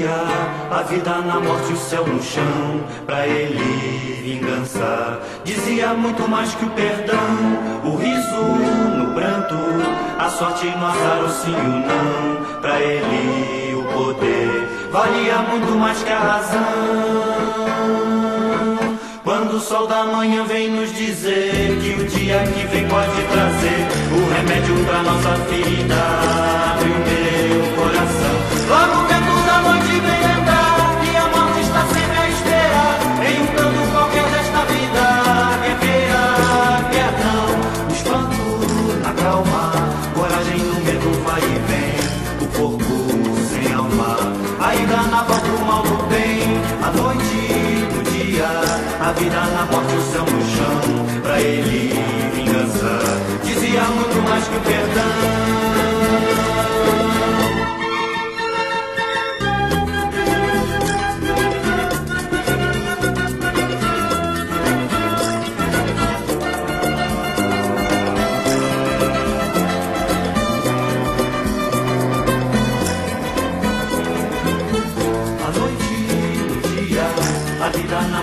dia, a vida na morte, o céu no chão, pra ele vingança. Dizia muito mais que o perdão, o riso no pranto, a sorte no azar, o sim o não, pra ele o poder valia muito mais que a razão. Quando o sol da manhã vem nos dizer que o dia que vem pode trazer o remédio pra nossa ferida, alma, ainda na volta o mal do bem, a noite do dia a vida na morte, o céu no chão Pra ele vingança. Dizia muito mais que o perdão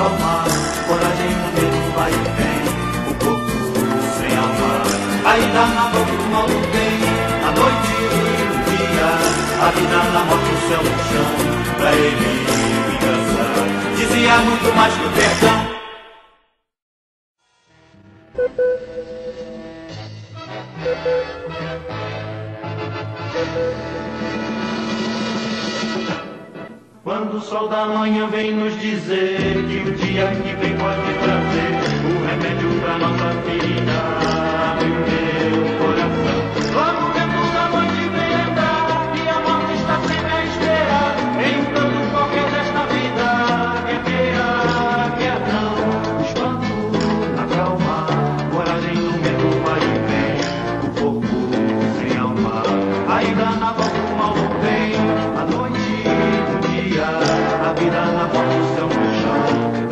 Calma, coragem no medo vai e vem, o corpo sem alma, ainda na boca do mal do a vida na morte, o céu no chão, pra ele vingança. Dizia muito mais que o perdão. quando o sol da manhã vem nos dizer que o dia que vem pode trazer o remédio para nossa ferida. e o meu coração. Lá no tempo da noite vem lembrar que a morte está sempre à esperar em um qualquer desta vida. Quer que quer não. Espanto acalmar coragem do medo vai e vem, o corpo sem alma. Ainda na estão no chão.